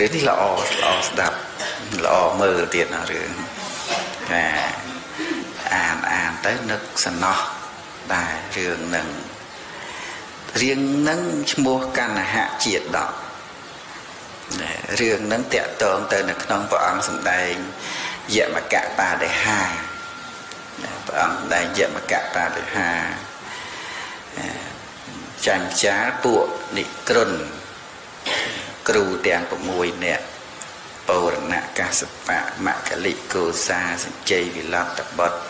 រឿងនេះល្អល្អស្ដាប់ល្អមើលទៀតណារឿងតែអានអានទៅនឹកសំណោះដែររឿងនឹងរឿងនឹងឈ្មោះកណ្ណហៈជាដករឿងនឹងតកតងទៅនៅក្នុងព្រះអង្គសម្ដែងយមកៈបាដិហាព្រះអង្គសម្ដែងយមកៈបាដិហាចាញ់ចាលពួកនិក្រុន គ្រូទាំង6នាក់បូរណកាសបៈមកលិកោសាសញ្ជ័យវិលតបុត្រ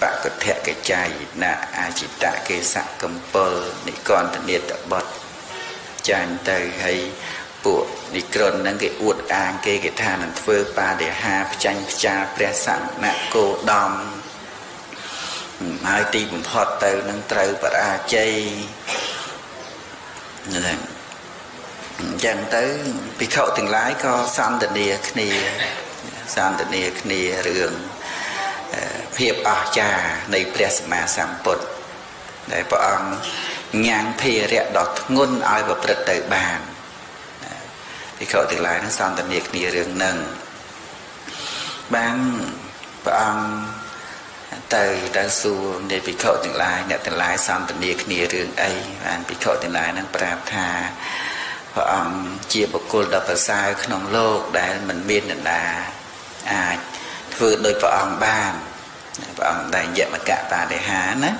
បកធកចៃណអាចិតកេសកំពលនិកន្តនេតបុត្រចាញ់ទៅហើយពួកនិក្រនហ្នឹងគេអួតអាងគេគេថានឹងធ្វើបាដិហាផ្ចាញ់ផ្ចាលព្រះសមណគោដំហើយទីបំផុតទៅនឹងត្រូវបរាជ័យហ្នឹង អញ្ចឹងទៅភិក្ខុទាំងឡាយក៏សន្ទនាគ្នាសន្ទនាគ្នារឿងភាពអស្ចារ្យនៃព្រះសម្មាសម្ពុទ្ធដែលព្រះអង្គញ៉ាំងភារៈដ៏ធ្ងន់ឲ្យប្រព្រឹត្តទៅបានភិក្ខុទាំងឡាយនឹងសន្ទនាគ្នារឿងនឹងបានព្រះអង្គទៅទៅសួរនៃភិក្ខុទាំងឡាយអ្នកទាំងឡាយសន្ទនាគ្នារឿងអីបានភិក្ខុទាំងឡាយនឹងប្រាប់ថាព្រះអង្គ ជាបុគ្គលដ៏ប្រសើរក្នុងលោកដែលមិនមាននរណាអាចធ្វើដោយព្រះអង្គបានព្រះអង្គដែលយមកៈបដិហាណា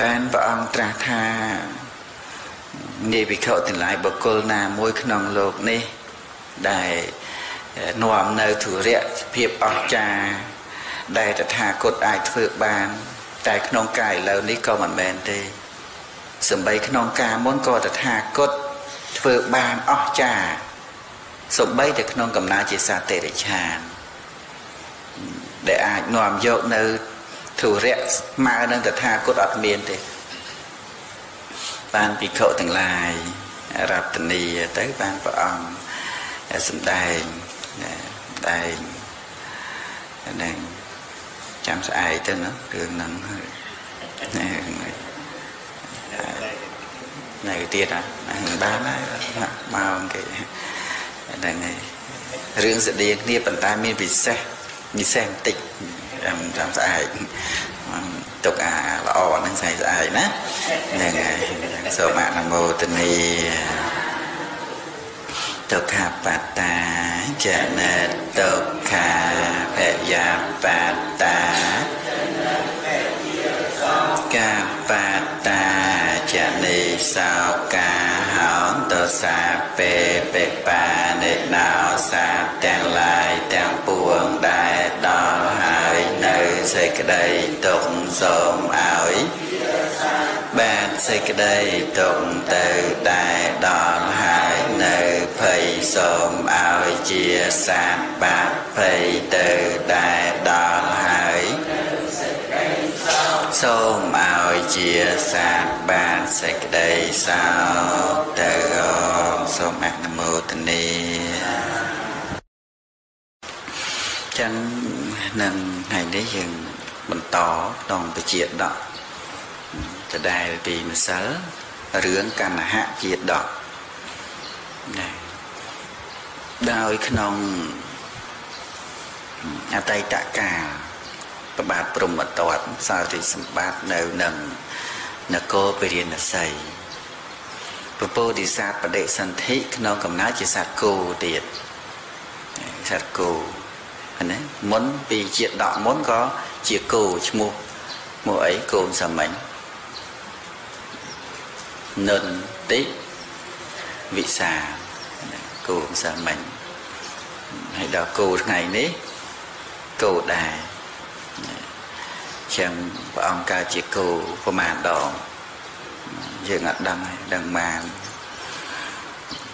បានព្រះអង្គត្រាស់ថានាយវិខទាំងឡាយបុគ្គលណាមួយក្នុងលោកនេះដែលនាំនៅធុរៈភាពអស្ចារ្យដែលតថាគតអាចធ្វើបាន តែក្នុងកាយឥឡូវនេះក៏មិនមែនទេសំបីក្នុងការមុនក៏តថាគត ធ្វើបានអស្ចារ្យសំបីតែក្នុងកំណើជាសត្វតិរិឆានដែលអាចនាំយកនៅធុរៈស្មើនឹងតថាគតអត់មានទេបានភិក្ខុទាំងឡាយរតនីទៅបានព្រះអង្គសម្ដែងសម្ដែងនឹងចាំស្អែកទៅណារឿងហ្នឹងនៅ ទៀតហ្នឹងបានហើយមកគេហ្នឹងហើយរឿងស្តៀងគ្នាប៉ុន្តែមានពិសេសពិសេសបន្តិចចាំចាំស្អែកទុកអាល្អហ្នឹងស្អែកស្អែកណាហ្នឹងហើយសូមអនុមោទនីទុក្ខបត្តាចនៈទុក្ខាភយាបត្តា និសោកាហោតសាពេបេបានិណោសាទាំងឡាយទាំងពួងដែលដល់ហើយនៅសេចក្តីទុកសូមឲ្យបានសេចក្តីទុកទៅដែលដល់ហើយនៅភ័យសូមឲ្យជាសាបបាត់ភ័យទៅដែលដល់ហើយសូមឲ្យជាសាបបាន សេចក្តីសោទៅអងសូមអនុមោទនាចឹងនឹងថ្ងៃនេះយើងបន្តក្នុងពជាដកដដែលពីម្សិលរឿងកណ្ណហៈជាដកណាដោយក្នុងអតីតកាលប្របាទព្រំតតសារីសម្បត្តិនៅនឹង នគរពរិណស័យពពោធិសត្វបដិសន្ធិក្នុងកំណើតជាសត្វគោទៀតសត្វគោណាមុនពីជាដកមុនក៏ជាគោឈ្មោះមួយអីកូនសាមញ្ញនិនតិវិសាគោសាមញ្ញហើយដល់គោថ្ងៃនេះគោដែរ ចឹងព្រះអង្គកើតជាគោប្រមាណដងយើងអត់ដឹងហើយដឹងបាន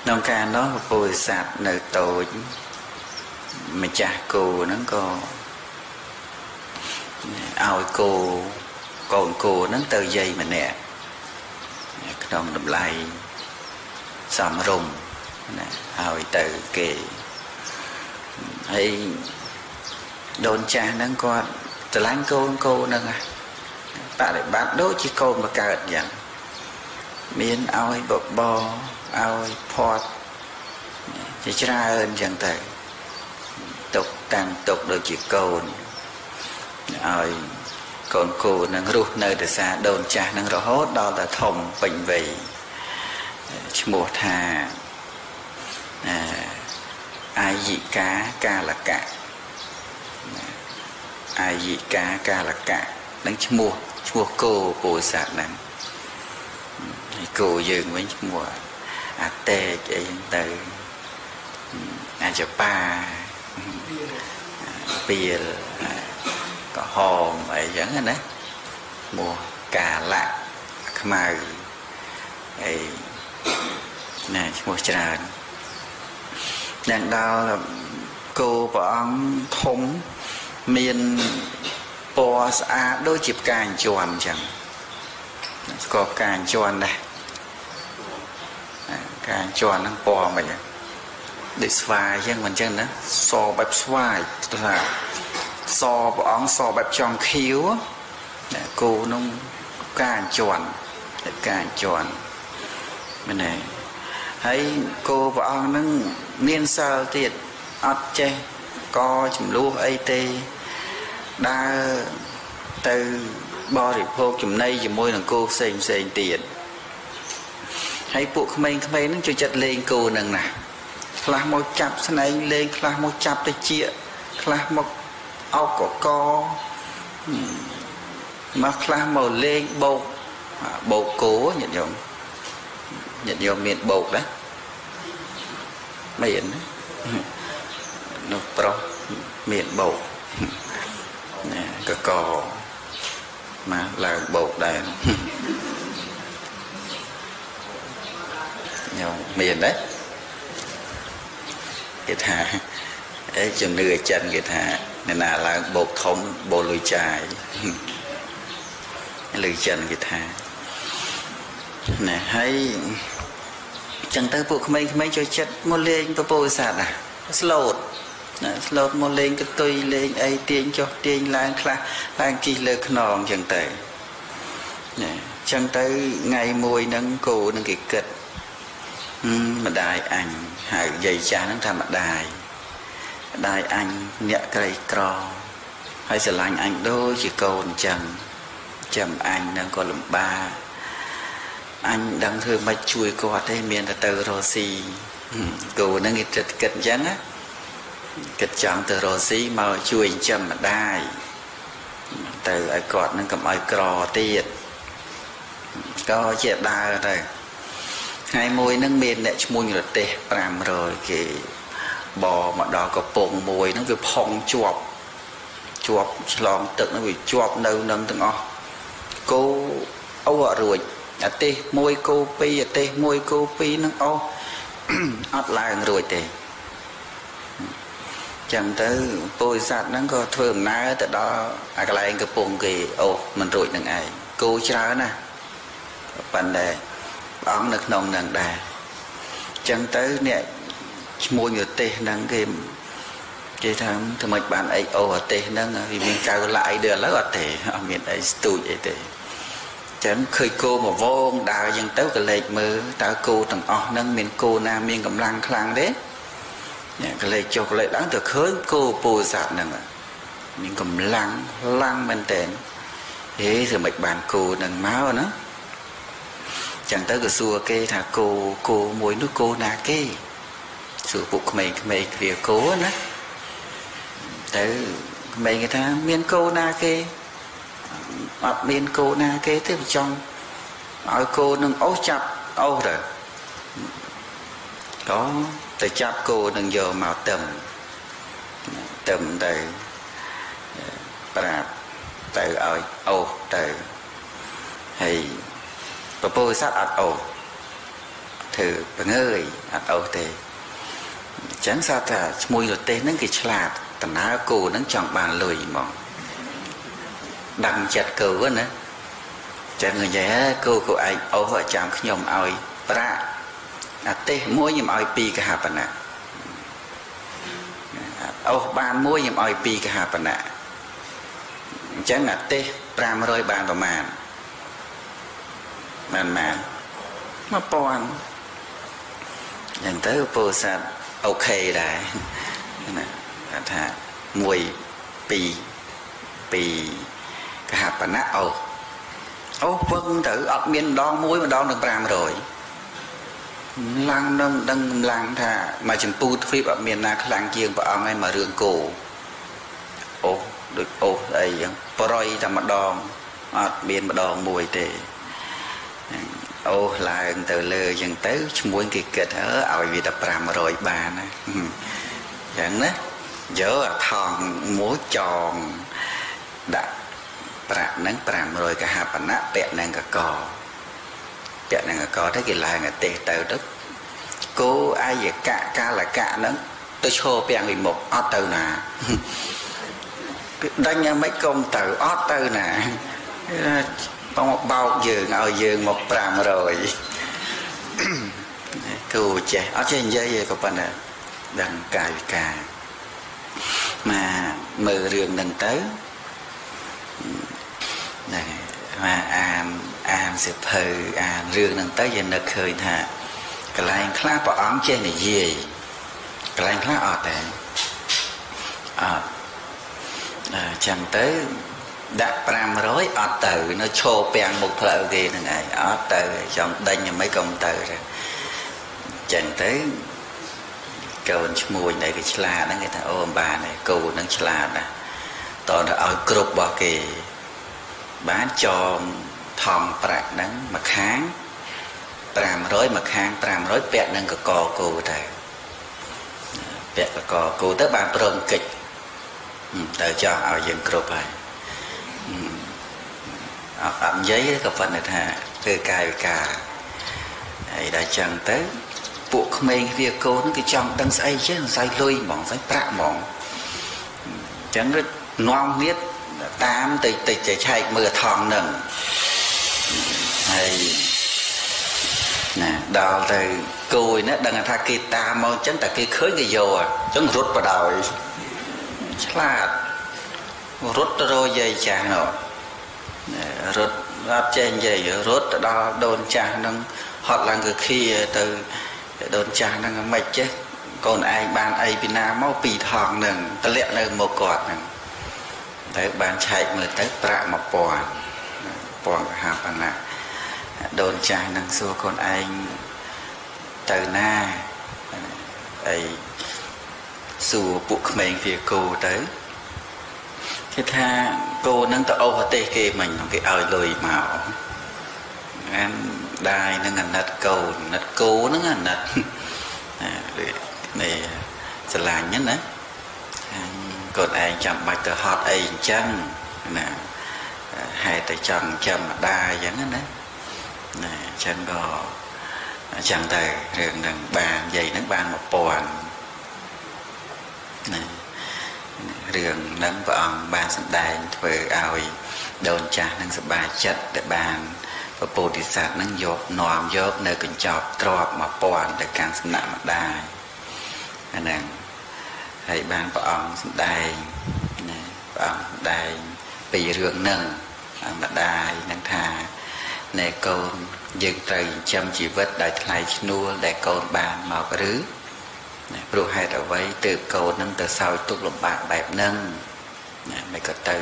ក្នុងការនោះពពុទ្ធសាសនៅតូចម្ចាស់គោហ្នឹងក៏ឲ្យគោកូនគោហ្នឹងទៅយាយម្នាក់ក្នុងតម្លៃសំរុំណាឲ្យទៅគេហើយដូនចាស់ហ្នឹងគាត់ ស្រឡាញ់កូនកូនហ្នឹងបដិបត្តិដូចជាកូនមកកើតអញ្ចឹងមានឲ្យបបឲ្យផាត់ជាច្រើនចឹងទៅទុកតាំងទុកដូចជាកូនឲ្យកូនគូនឹងរស់នៅទសាដូនចាស់នឹងរហូតដល់តែធំពេញវ័យឈ្មោះថាអាយិកាកាលកៈ អាយិកាកាលកៈនឹងឈ្មោះឈ្មោះគោពោធិសត្វហ្នឹងហើយគោយើងវិញឈ្មោះអាតេកអីហ្នឹងទៅអាចបាពីលក៏ហមអីចឹងណាឈ្មោះកាលៈខ្មៅអីណាឈ្មោះច្រើនយ៉ាងដល់គោព្រះអង្គធំ មានពណ៌ស្អាតដូចជាផ្កាអញ្ជន់អញ្ចឹងស្គាល់ផ្កាអញ្ជន់ដែរផ្កាអញ្ជន់ហ្នឹងពណ៌មិនហ្នឹងដូចស្វាយអញ្ចឹងមិនអញ្ចឹងណាសបែបស្វាយថាសព្រះអង្គសបែបចង់ខៀវគោនោះផ្កាអញ្ជន់ផ្កាអញ្ជន់មែនទេហើយគោព្រះអង្គហ្នឹងមានសិលទៀតអត់ចេះកចំនួនអីទេ ដើរទៅបរិភោគចំណីជាមួយនឹងគោផ្សេងផ្សេងទៀតហើយពួកក្មេងៗហ្នឹងចូលចិត្តលេងគោហ្នឹងណាខ្លះមកចាប់ស្នែងលេងខ្លះមកចាប់ទៅជាខ្លះមកអោកកកមកខ្លះមកលេងបោកបោកគោញាតិញោមញាតិញោមមានបោកដែរមាននោះប្រុសមានបោកណា កកមកឡើងបោកដែរញោមមានដែរគេថាអេជំនឿចិនគេថាអ្នកណាឡើងបោកធំបោលុយចាយលឺចិនគេថាណែហើយចឹងទៅពួកក្មេងៗចូលចិត្តមកលេងពពោធិសត្វណាស្លូតណា ស្លូតមកលេងកតុយលេងអីទាញចុះទាញឡើងខ្លះឡើងគិះលើខ្នងចឹងទៅណាចឹងទៅថ្ងៃមួយហ្នឹងគោនឹងគេគិតម្ដាយអញហៅយាយចាស់ហ្នឹងថាម្ដាយម្ដាយអញអ្នកក្រីក្រហើយស្រឡាញ់អញដូចជាកូនចឹងចាំអញនឹងក៏លំបាកអញដឹងធ្វើមិនជួយគាត់ទេមានតែទៅរកស៊ីគូហ្នឹងគេគិតគិតអញ្ចឹងណា គិតចង់ទៅរកស៊ីមកជួយចិញ្ចឹមម្ដាយទៅឲ្យគាត់នឹងកុំឲ្យក្រទៀតក៏ជាដើរទៅថ្ងៃមួយហ្នឹងមានអ្នកឈ្មោះរទេស500គេបមកដល់កំពង់មួយហ្នឹងវាផុងជាប់ជាប់ឆ្លងទឹកហ្នឹងវាជាប់នៅនឹងទាំងអស់គោអូអត់រួចអាទេសមួយគោពីរអាទេសមួយគោពីរហ្នឹងអស់អត់ឡើងរួចទេ ចឹងទៅពោធិសត្វហ្នឹងក៏ធ្វើដំណើរទៅដល់អាកន្លែងកំពង់គេអូមិនរួចនឹងឯងគោច្រើនណាប៉ុន្តែព្រះអង្គនៅក្នុងនឹងដែរចឹងទៅអ្នកឈ្មោះយទេសហ្នឹងគេគេថាធ្វើម៉េចបានអីអូអាទេសហ្នឹងវាមានកៅឡាយដល់ឥឡូវអត់ទេអត់មានអីស្ទូចអីទេចឹងឃើញគោមកវងដើរចឹងទៅក៏លេចមើលតើគោទាំងអស់ហ្នឹងមានគោណាមានកម្លាំងខ្លាំងទេ អ្នកក៏លេចចុះក៏លេចឡើងទៅឃើញគោពោធិសត្វហ្នឹងមានកម្លាំងខ្លាំងមែនតើហេធ្វើម៉េចបានគោហ្នឹងមកណាចឹងទៅក៏សួរគេថាគោគោមួយនោះគោណាគេសួរពួកក្មេងៗគ្រាគោណាទៅក្មេងគេថាមានគោណាគេអត់មានគោណាគេទេវាចង់ឲ្យគោនឹងអូសចាប់អូសទៅក៏ ទៅចាប់គោនឹងយកមកទឹមទឹមទៅប្រាប់ទៅឲ្យអូសទៅហើយពពោសត្វអត់អូសធ្វើបង្ើយអត់អូសទេអញ្ចឹងសត្វថាឈ្មោះរទេសហ្នឹងគេឆ្លាតដំណើរគោហ្នឹងចង់បានលុយហ្មងដឹងចិត្តគោណាចឹងនិយាយគោគោឯងអូសចាំខ្ញុំឲ្យប្រាក់ អាទេសមួយខ្ញុំឲ្យ2កហបណៈអូសបានមួយខ្ញុំឲ្យ2កហបណៈអញ្ចឹងអាទេស500បានប្រមាណបានបាន1000អញ្ចឹងទៅពោធិសត្វអូខេដែរណាថា1 2 2កហបណៈអូអូវឹងទៅអត់មានម្ដងមួយម្ដងទាំង500 ឡើងនឹងដឹងកម្លាំងថាមកចម្ពូទ្វីបអត់មានណាខ្លាំងជាងព្រះអង្គឯងមករឿងគោអូដូចអូអីចឹងប្រយតែម្ដងអត់មានម្ដងមួយទេអូឡើងទៅលើចឹងទៅឈ្មោះគេគិតអើឲ្យវាតែ500បានណាចឹងណាយកអាថងមួយចងដាក់ប្រាក់ហ្នឹង500កហបណៈពាក់នឹងកក ពាក់នឹងកកទៅគេឡើងអាទេសទៅទៅគោអាយកៈកាលកៈហ្នឹងទៅឈរពាំងពីមុខអត់ទៅណាដេញយ៉ាងម៉េចកុំទៅអត់ទៅណាបងមកបោកយើងឲ្យយើងមក500គូចេះអត់ចេះនិយាយទេក៏ប៉ុន្តែដឹងកាយវិការមកមើលរឿងហ្នឹងទៅហ្នឹងមកអាន អានសិភៅអានរឿងហ្នឹងទៅយើងនឹកឃើញថាកន្លែងខ្លះព្រះអង្គចេះនិយាយកន្លែងខ្លះអត់ទេអត់អញ្ចឹងទៅដាក់500អត់ទៅនៅឈោពាំងមុខផ្លូវគេហ្នឹងឯងអត់ទៅចង់ដេញយ៉ាងម៉េចក៏មិនទៅទេចឹងទៅកូនឈ្មួញដែលគេឆ្លាតហ្នឹងគេថាអូអំបានឯងគោហ្នឹងឆ្លាតណាតើឲ្យគ្រប់របស់គេបានចង ថងប្រាក់ហ្នឹងមួយខាង500មួយខាង500ពាក់នឹងកកគោទៅពាក់កកគោទៅបានព្រមកិច្ចទៅចង់ឲ្យយើងគ្រប់ហើយអត់អត់និយាយក៏ប៉ុន្តែថាធ្វើកាយវិការហើយដល់ចឹងទៅពួកក្មេងវាកូនគឺចង់ដឹងស្អីចេះសរសៃលុយហ្មងសរសៃប្រាក់ហ្មងអញ្ចឹងនាំគ្នាតាមទៅទៅឆែកមើលថងនឹង ហើយណាដល់ទៅគួយណាដឹងថាគេតាមមកអញ្ចឹងតែគេឃើញគេយកអញ្ចឹងរត់បដោយឆ្លាតរត់ទៅរកយាយចាស់នោះរត់អត់ចេះនិយាយរត់ទៅដល់ដូនចាស់នឹងហត់ឡើងគឺខៀទៅដូនចាស់ហ្នឹងមិនចេះកូនឯងបានអីពីណាមកពីថងនឹងតម្លាក់នៅមុខគាត់ហ្នឹងទៅបានឆែកមើលទៅប្រាក់1000 ពងហាបណ្ណាដូនចាស់នឹងសួរកូនឯងទៅណាអីសួរពួកក្មេងវាគោទៅគេថាគោនឹងទៅអូសប្រទេសគេមិញគេឲ្យលុយមកអានដាយនឹងអាណិតគោអាណិតគោហ្នឹងអាណិតនេះស្រឡាញ់ហ្នឹងណាកូនឯងចាំបាច់ទៅហត់អីអញ្ចឹងណា ហេតុតែចង់ចាំម្ដាយអញ្ចឹងណាណាអញ្ចឹងក៏អញ្ចឹងទៅរឿងហ្នឹងបាននិយាយហ្នឹងបាន1000ណារឿងហ្នឹងព្រះអង្គបានសម្ដែងធ្វើឲ្យដូនចាស់នឹងសប្បាយចិត្តដែលបានពពោធិសត្វនឹងយកនាំយកនៅកញ្ចប់ទ្រប1000ទៅកាន់សំណាក់ម្ដាយអាហ្នឹងហើយបានព្រះអង្គសម្ដែងណាព្រះអង្គសម្ដែងពីរឿងហ្នឹង ម្ដាយនឹងថាណែកូនយើងត្រូវចិញ្ចឹមជីវិតដោយថ្លៃឈ្នួលដែលកូនបានមកឬព្រោះហេតុអ្វីទើបកូននឹងទៅសោយទុកលំបាកបែបហ្នឹងណាមិនក៏ទៅ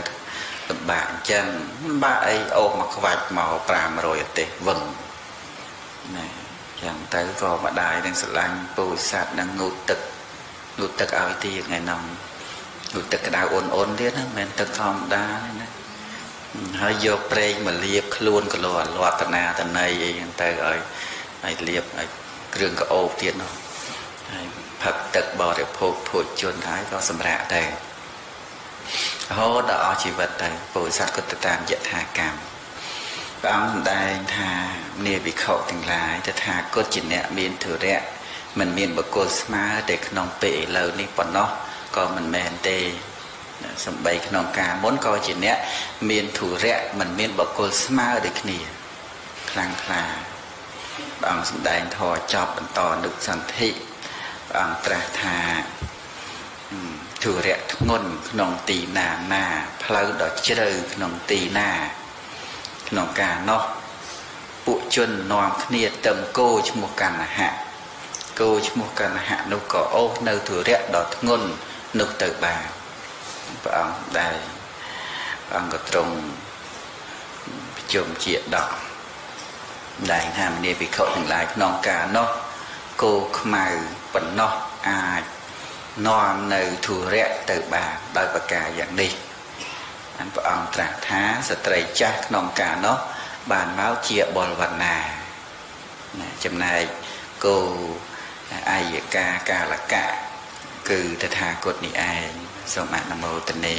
លំបាកអញ្ចឹងលំបាកអីអូមកខ្វាច់មក500អទេសវឹងណាយ៉ាងទៅក៏ម្ដាយនឹងស្រឡាញ់ពូស័ព្ទនឹងងូតទឹកងូតទឹកឲ្យទៀតថ្ងៃនោះងូតទឹកក្តៅអ៊ុនអ៊ុនទៀតណាមិនមែនទឹកធម្មតាទេណា ហើយយកប្រេងមកលាបខ្លួនកលោលតនាតន័យអីហ្នឹងទៅឲ្យឲ្យលាបឲ្យគ្រឿងកោបទៀតនោះហើយផឹកទឹកបរិភោគភោជនហើយក៏សម្រាកដែររហូតដល់អស់ជីវិតទៅពុទ្ធសាសក៏ទៅតាមយថាកម្មព្រះអង្គសម្ដែងថានាវិខុទាំងឡាយតថាគតជាអ្នកមានធុរៈមិនមានបកគលស្មើតែក្នុងពេលឥឡូវនេះប៉ុណ្ណោះក៏មិនមែនទេ សំបីក្នុងការមុនក៏ជាអ្នកមានធុរៈមិនមានបកគលស្មើដូចគ្នាខ្លាំងខ្លាព្រះអង្គសម្ដែងធរចប់បន្តនុសន្ធិព្រះអង្គត្រាស់ថាធុរៈធ្ងន់ក្នុងទីណាណាផ្លូវដ៏ជ្រៅក្នុងទីណាក្នុងការនោះពួកជននាំគ្នាតឹមគោឈ្មោះកណ្ណហៈគោឈ្មោះកណ្ហៈនោះក៏អូសនៅទុរៈដ៏ធ្ងន់នោះទៅបាន ព្រះអង្គដែរព្រះអង្គក៏ទ្រង់ប្រជុំជាដកដែលថាមនីភិក្ខុទាំងឡាយក្នុងការនោះគោខ្មៅប៉ុណ្ណោះអាចនាំនៅធុរៈទៅបានដោយប្រការយ៉ាងនេះអនព្រះអង្គត្រាស់ថាស្ត្រីចាស់ក្នុងការនោះបានមកជាបលវណ្ណាចំណែកគោអាយកាកាលកៈ គឺតថាគតនេះឯងសូមអនុមោទនា